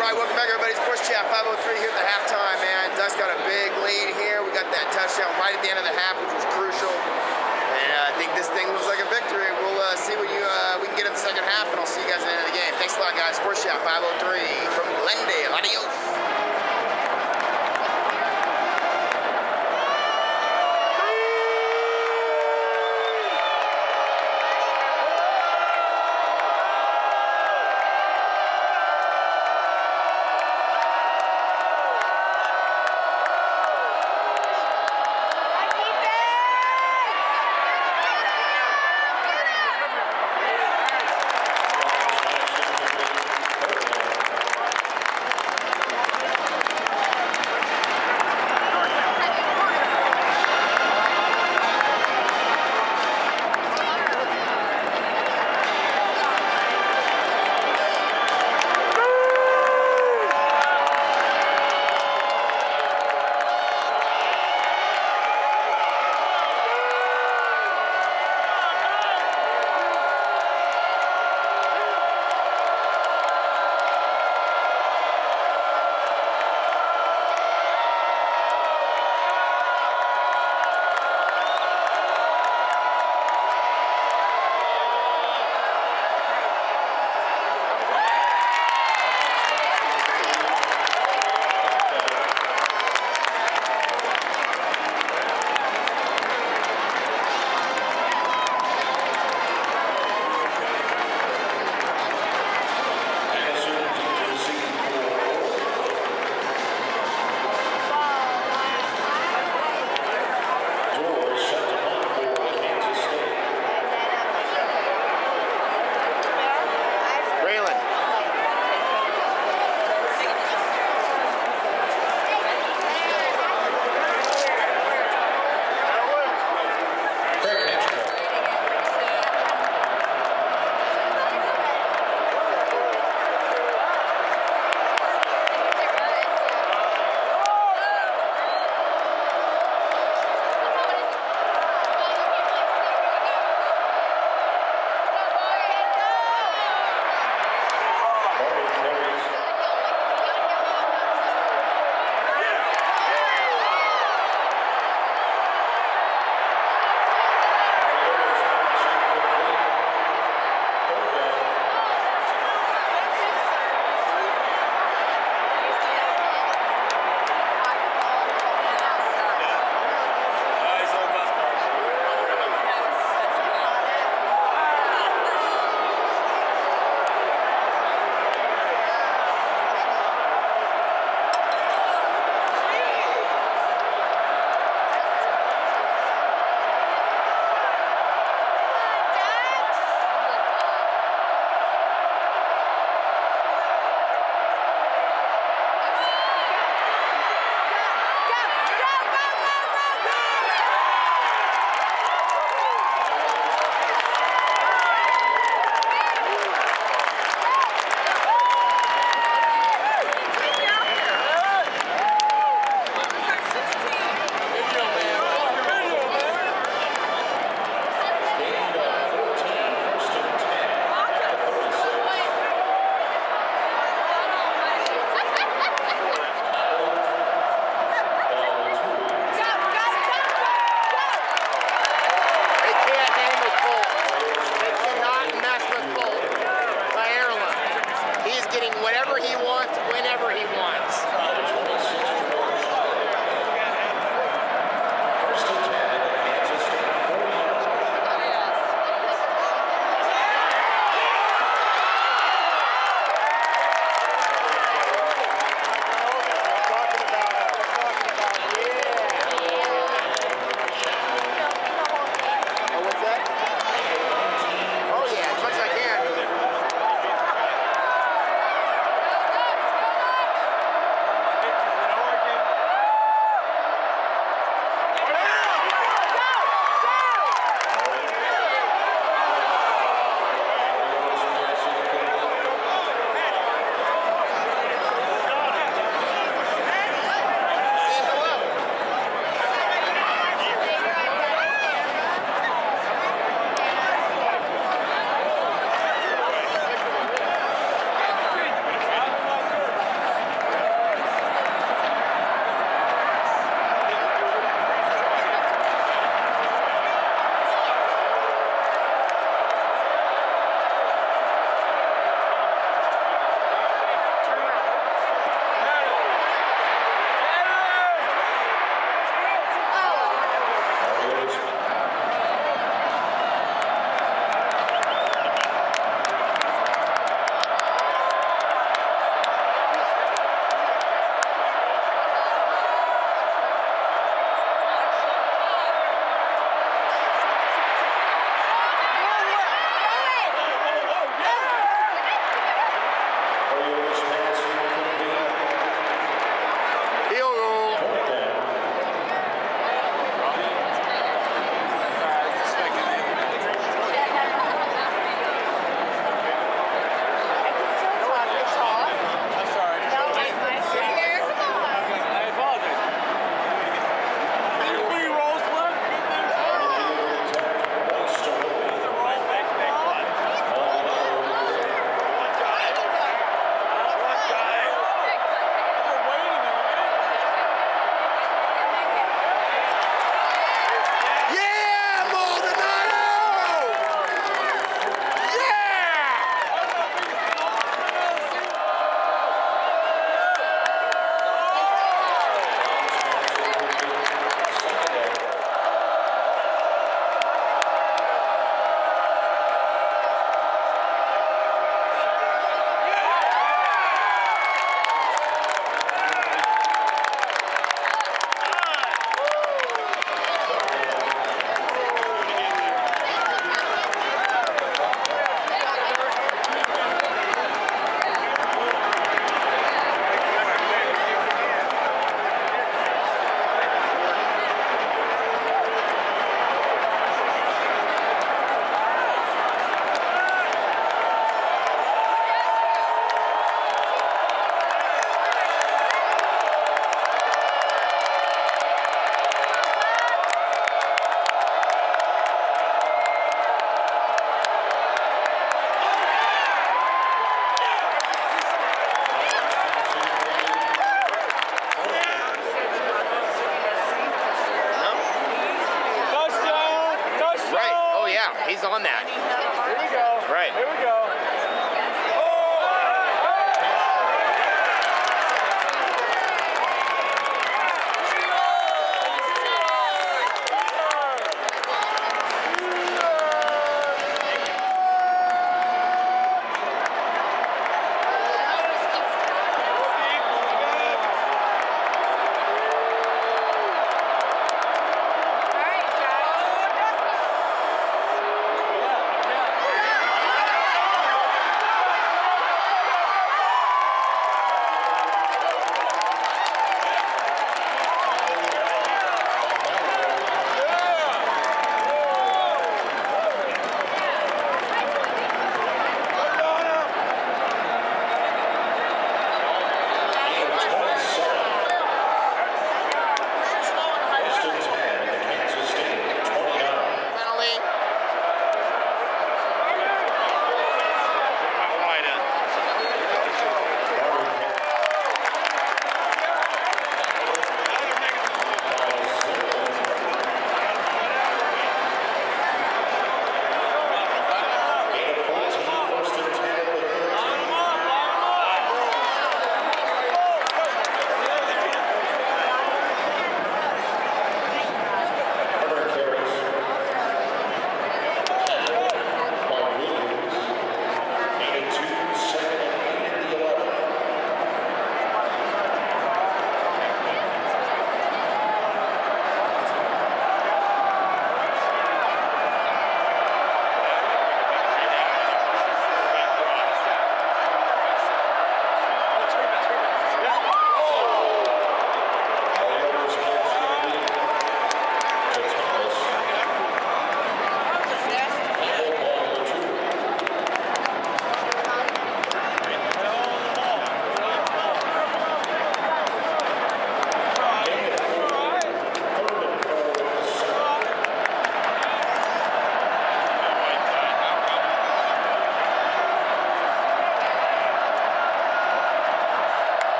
Right, welcome back everybody. Sports Chat 503 here at the halftime, man. Ducks got a big lead here. We got that touchdown right at the end of the half, which was crucial. And uh, I think this thing looks like a victory. We'll uh, see what you uh, we can get in the second half, and I'll see you guys at the end of the game. Thanks a lot, guys. Sports Chat 503 from Glendale. Adios.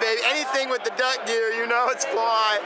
Baby. Anything with the duck gear, you know it's fly.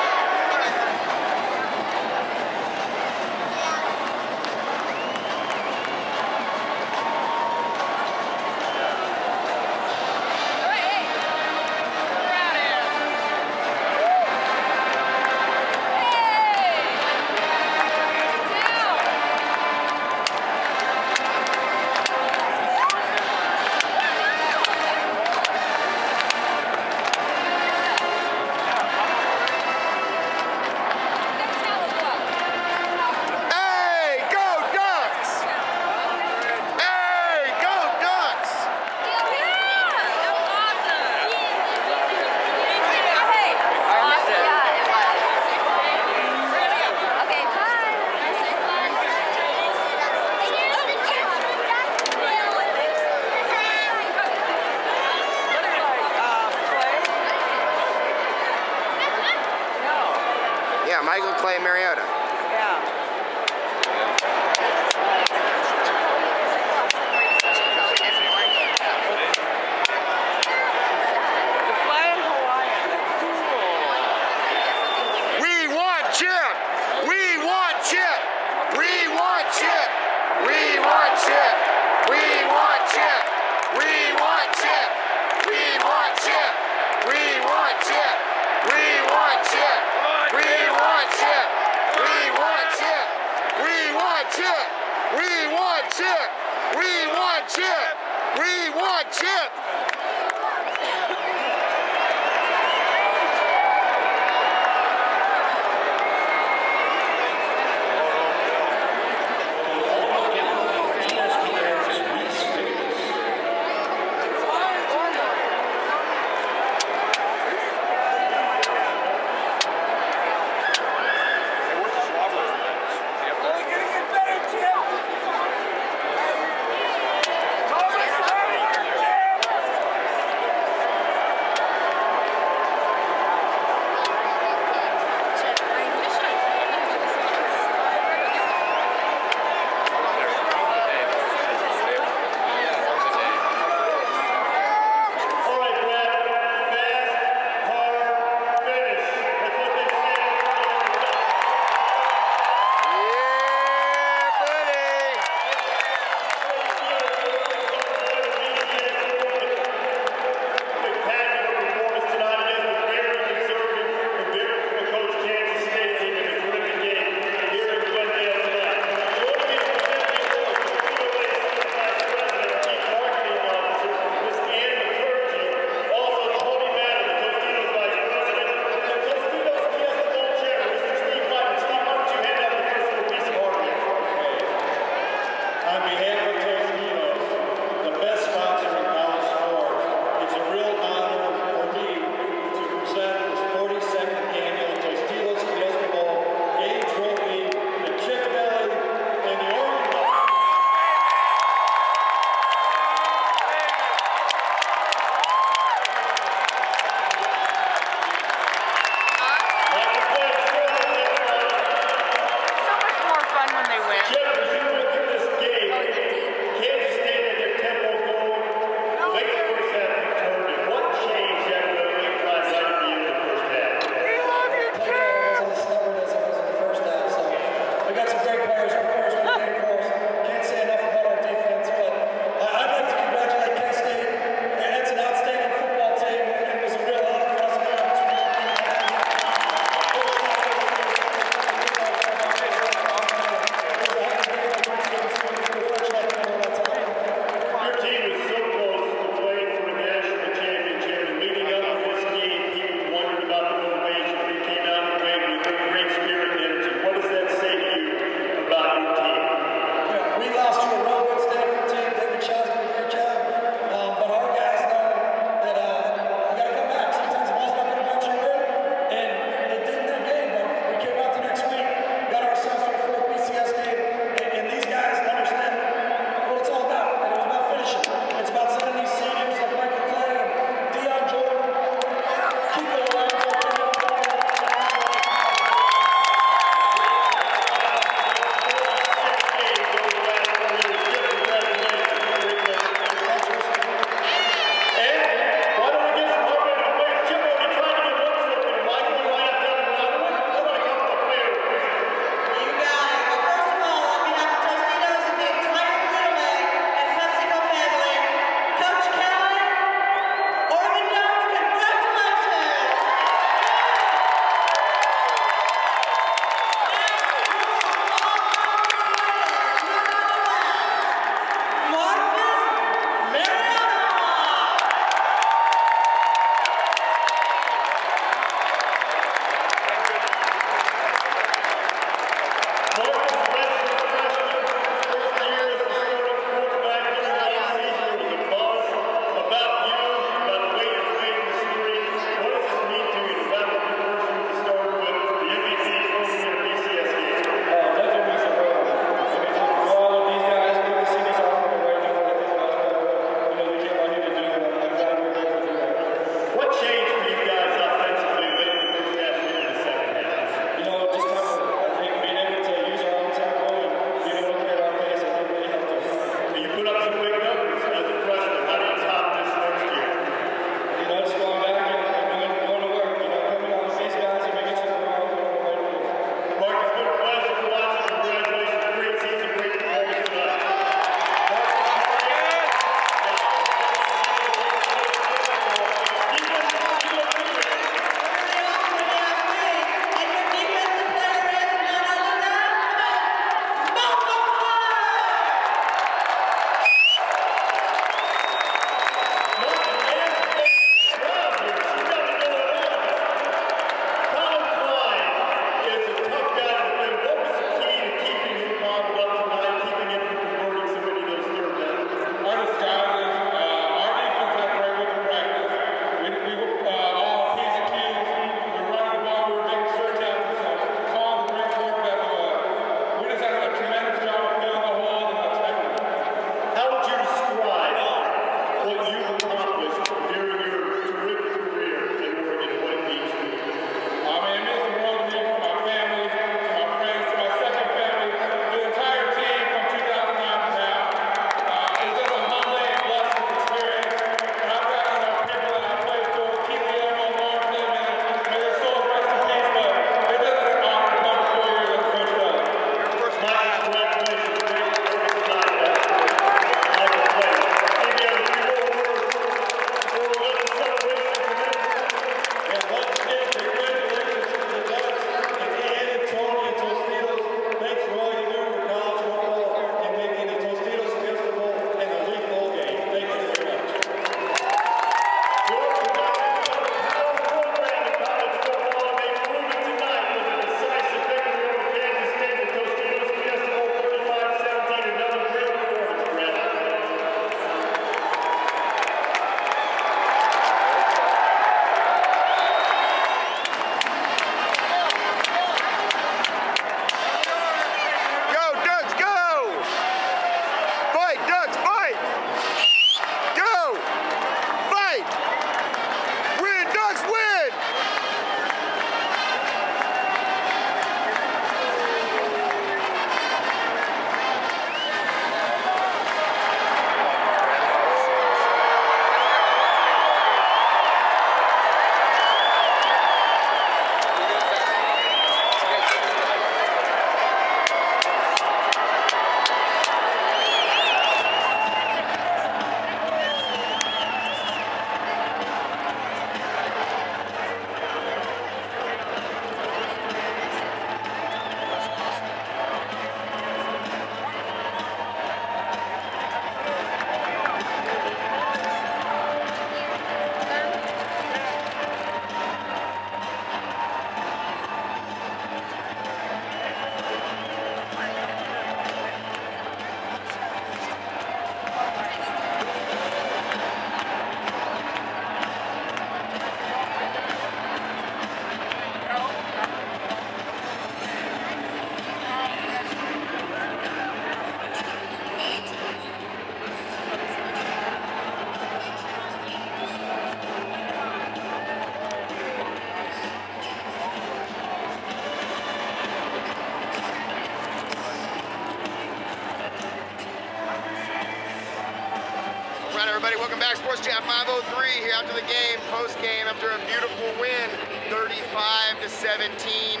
Sports Chat 503 here after the game, post game, after a beautiful win, 35 to 17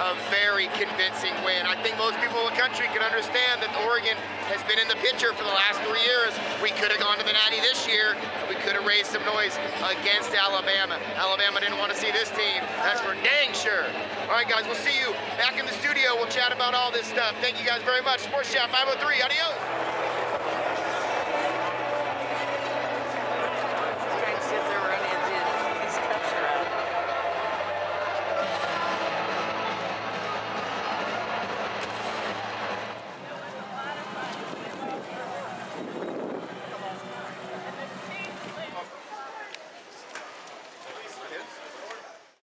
a very convincing win. I think most people in the country can understand that Oregon has been in the picture for the last three years. We could have gone to the Natty this year, we could have raised some noise against Alabama. Alabama didn't want to see this team. That's for dang sure. All right, guys, we'll see you back in the studio. We'll chat about all this stuff. Thank you guys very much. Sports Chat 503. Adios.